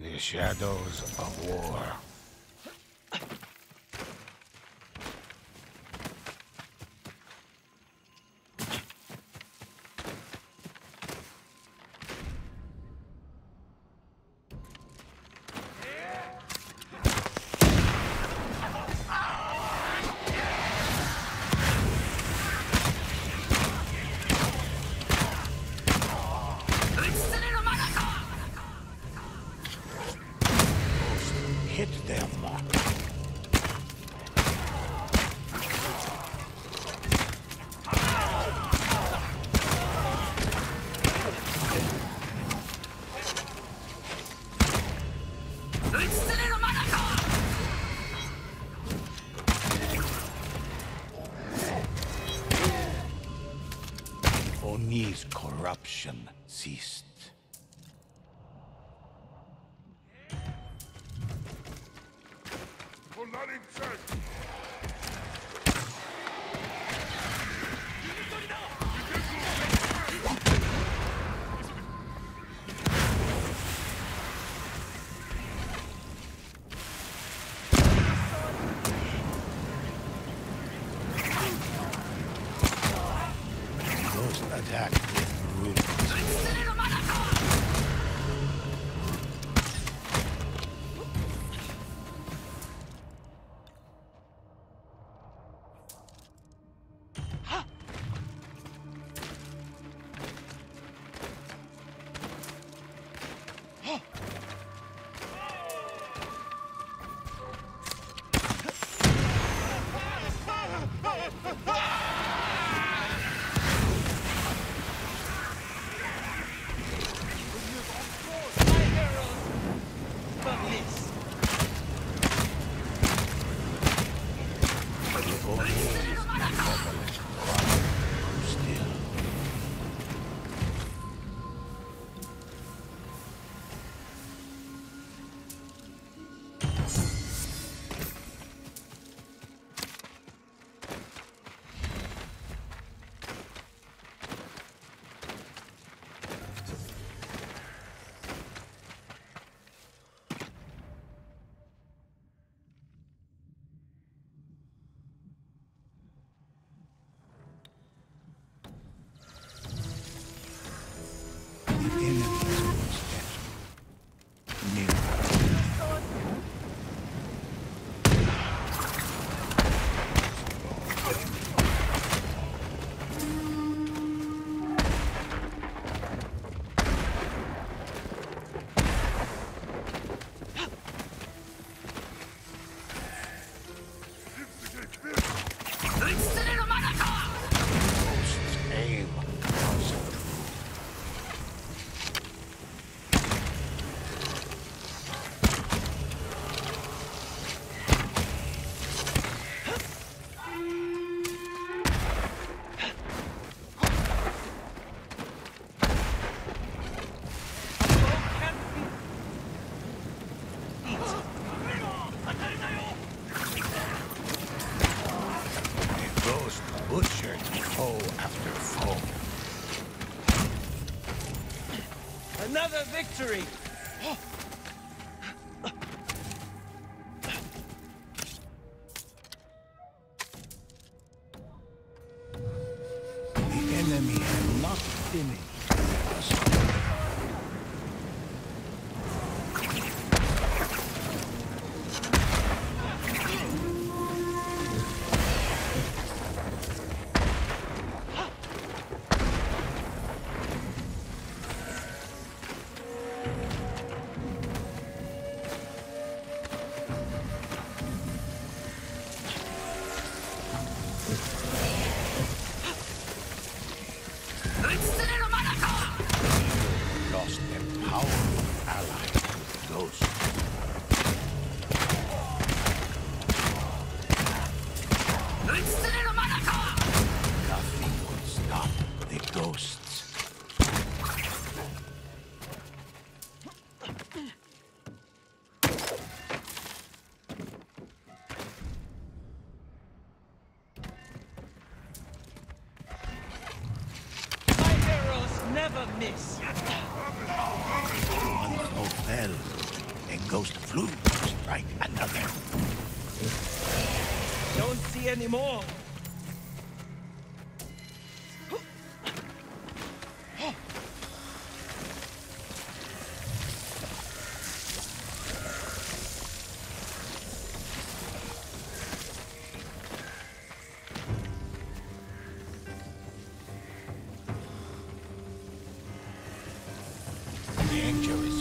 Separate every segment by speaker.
Speaker 1: the shadows of war. Oni's corruption ceased. Not in church. Yeah. butchered foe after foe.
Speaker 2: Another victory! Danger is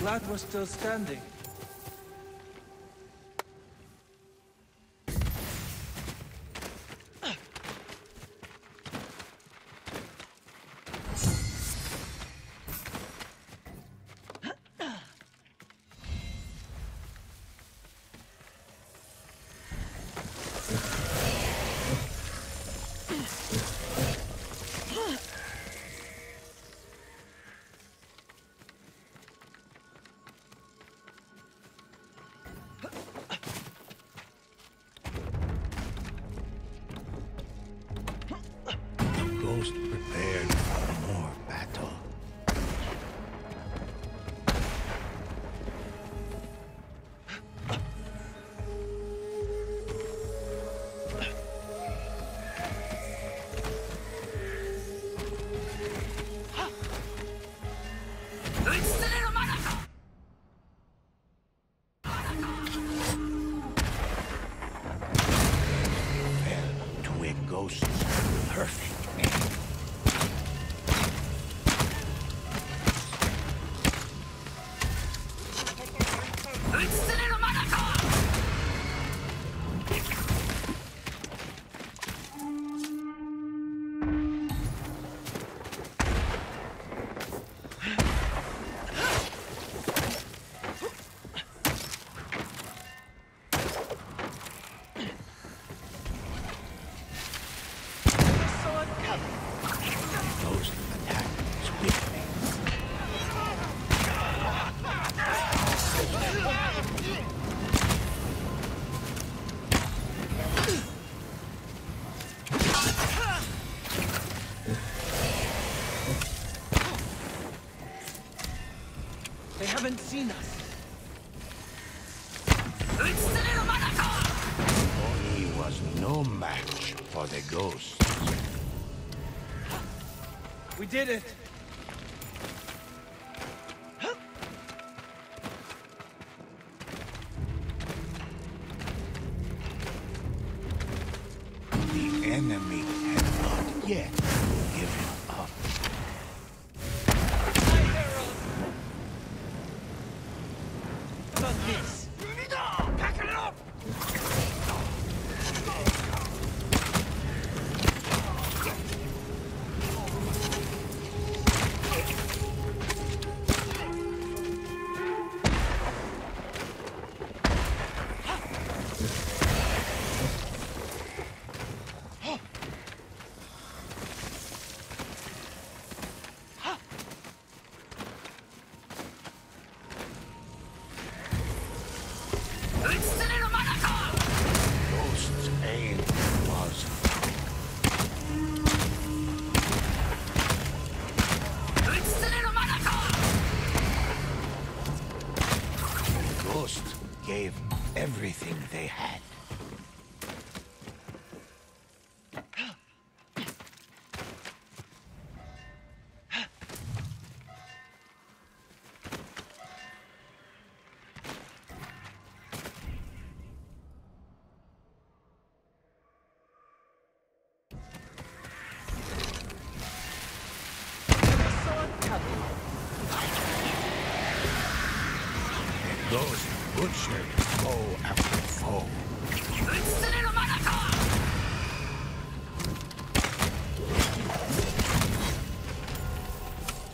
Speaker 1: Glad we're still standing. We did it.
Speaker 2: Those butchered foe after foe.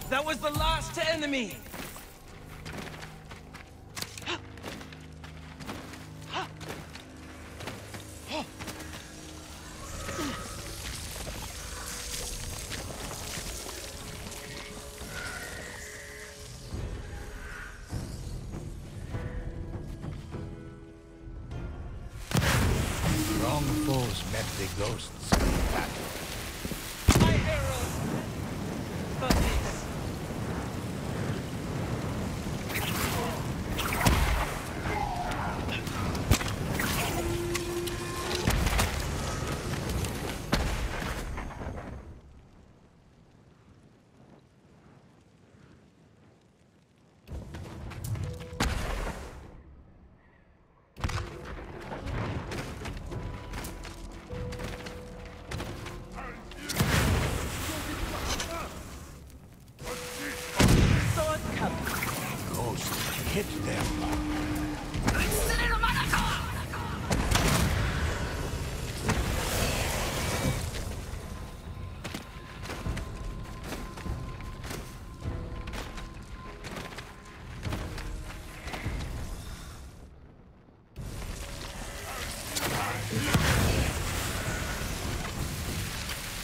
Speaker 1: That was the last enemy!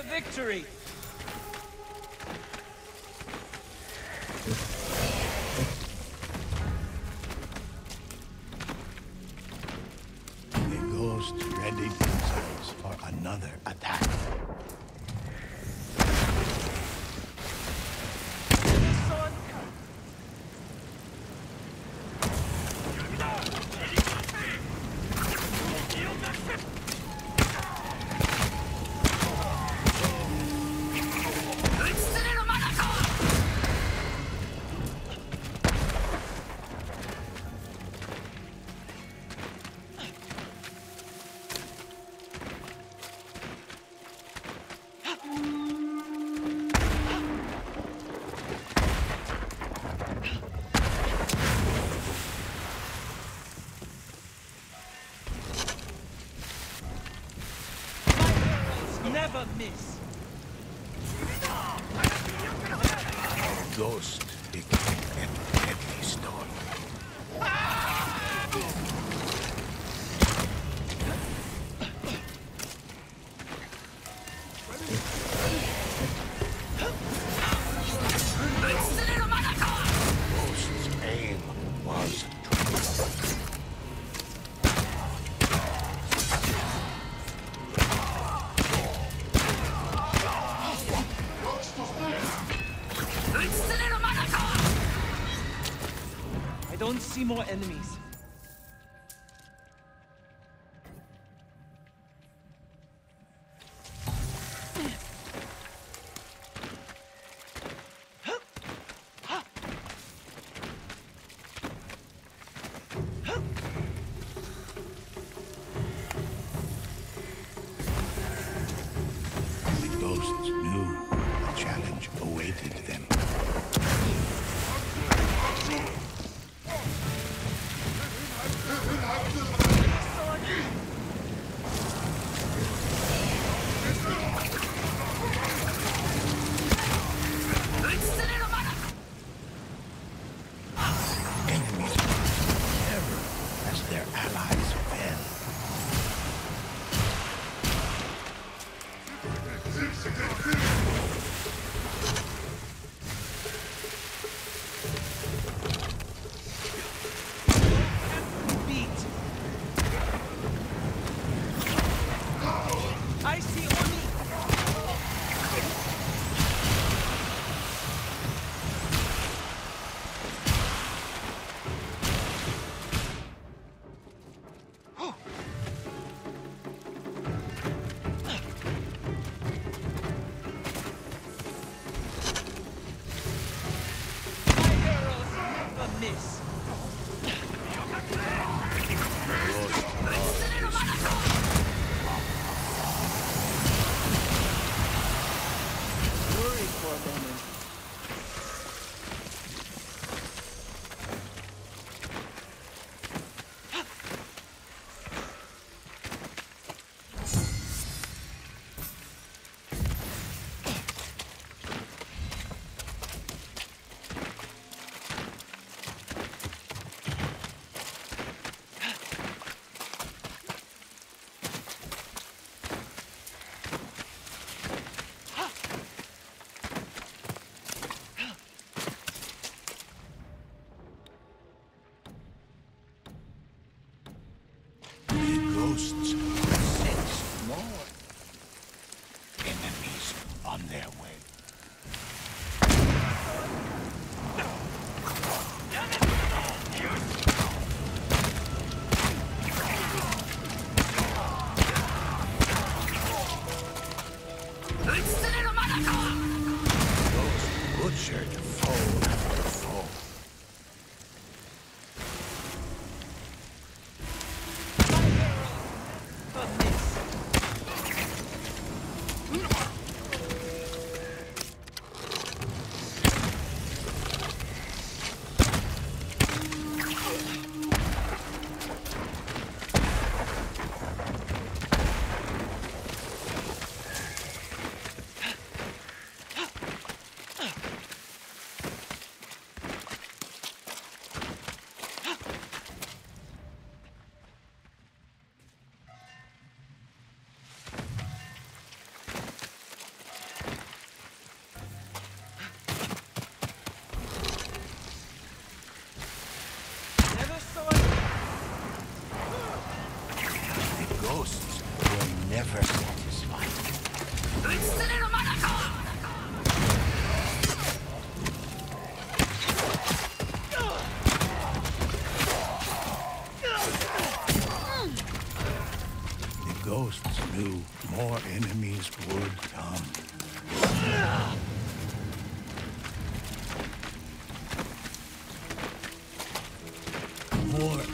Speaker 2: Another
Speaker 1: victory!
Speaker 2: The ghosts readied themselves for another attack. Ghost became
Speaker 1: see more enemies.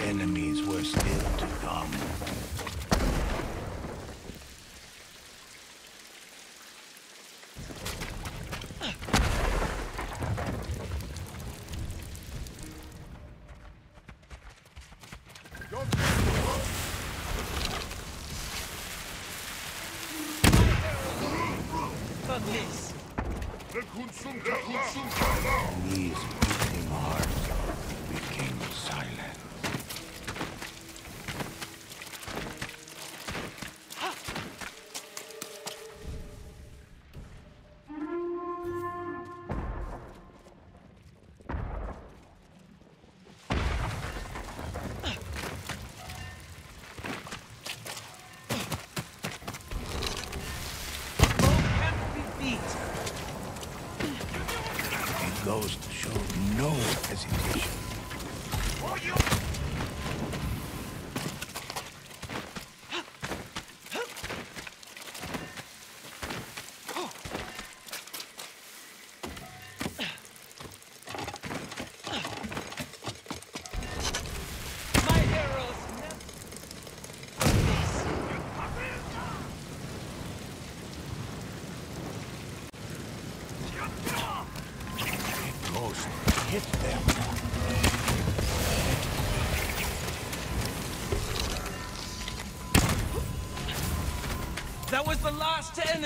Speaker 2: enemies
Speaker 1: were still to
Speaker 2: come. Those showed no hesitation.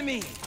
Speaker 1: enemy!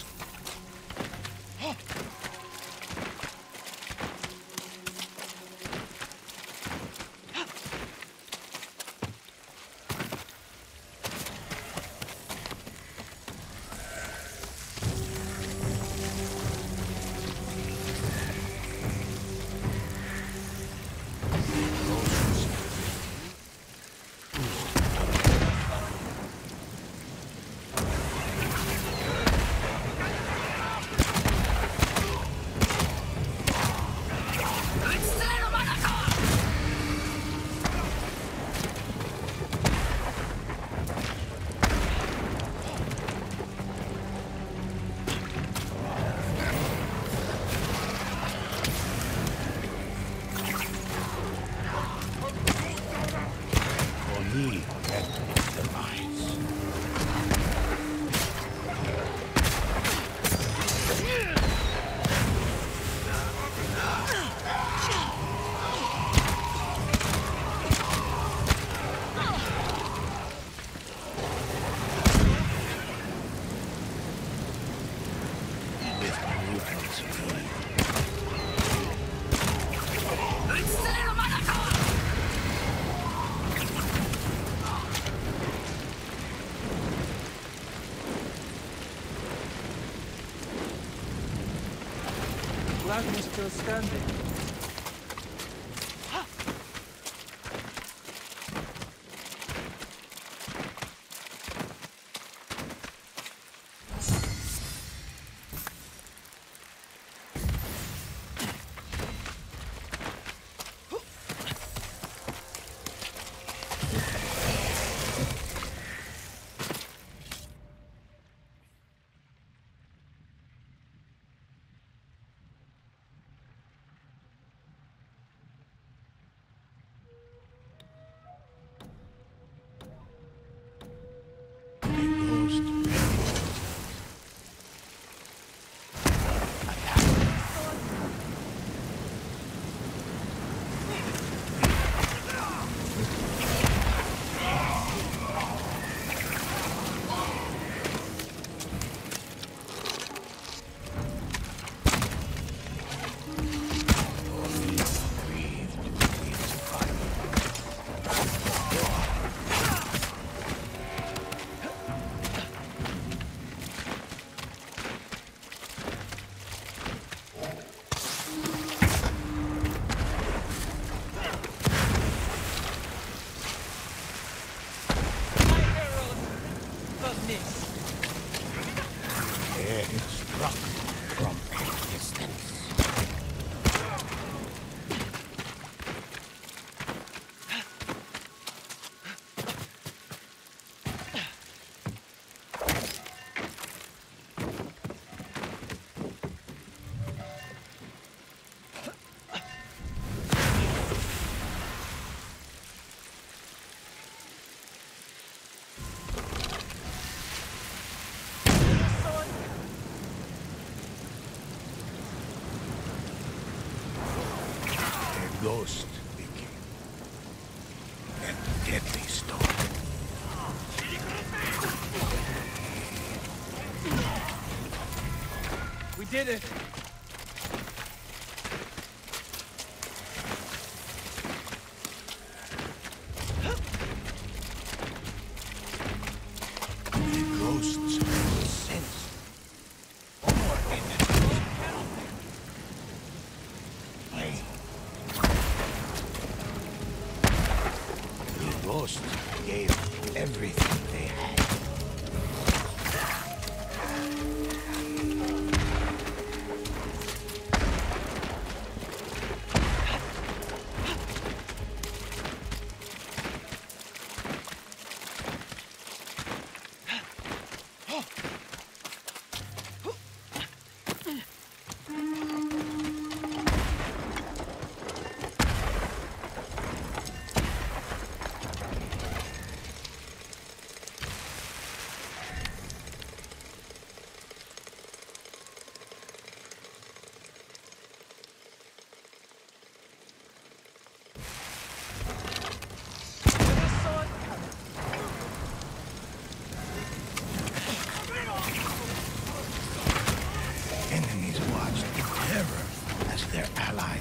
Speaker 1: darkness still standing.
Speaker 2: being struck from a
Speaker 1: did it.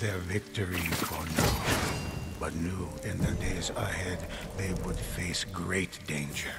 Speaker 1: their victory for now, but knew in the days ahead they would face great danger.